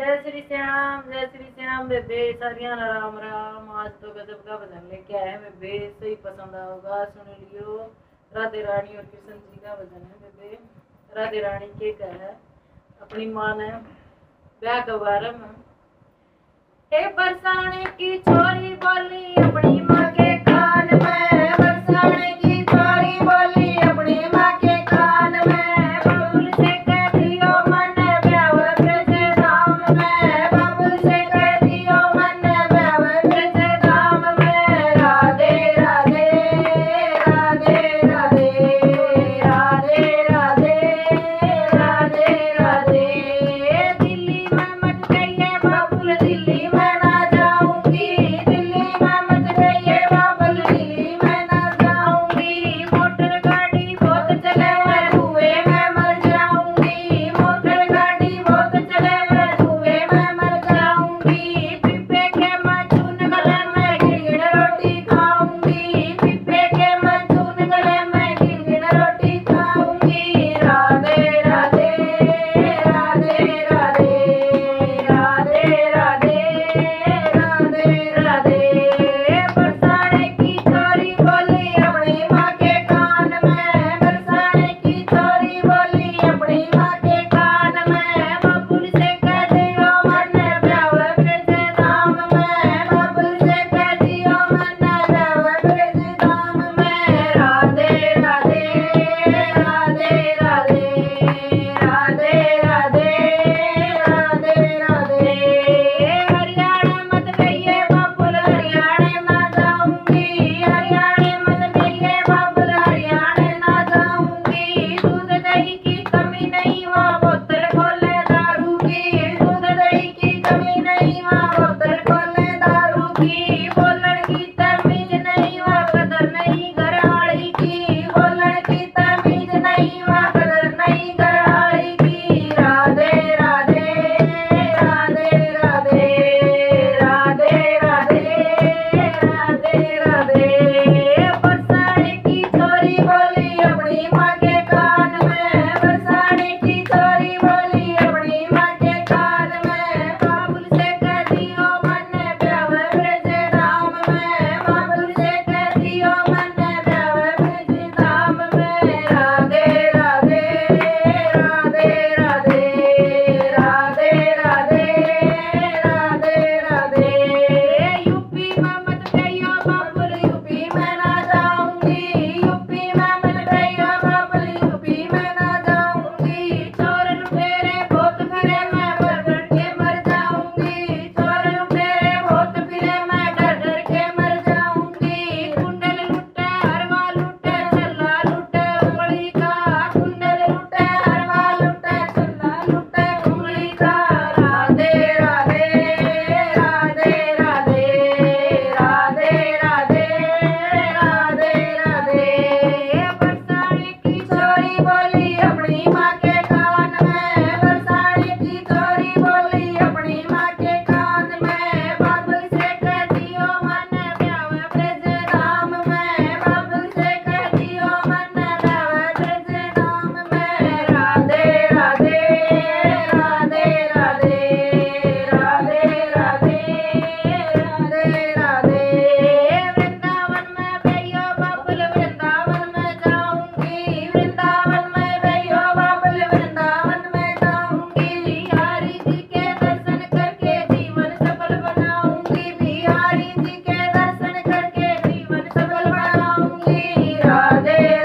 जय श्री श्याम, जय श्री श्याम बे बेस हरियाणा राम राम। आज तो गजब का भजन लेके आए हैं बेस ही पसंद आओगा, सुन लियो। राधे रानी और कृष्ण जी का भजन है बे। राधे रानी के कह अपनी माँ ने ब्याह गवारम हे। बरसाने की छोरी Adeus.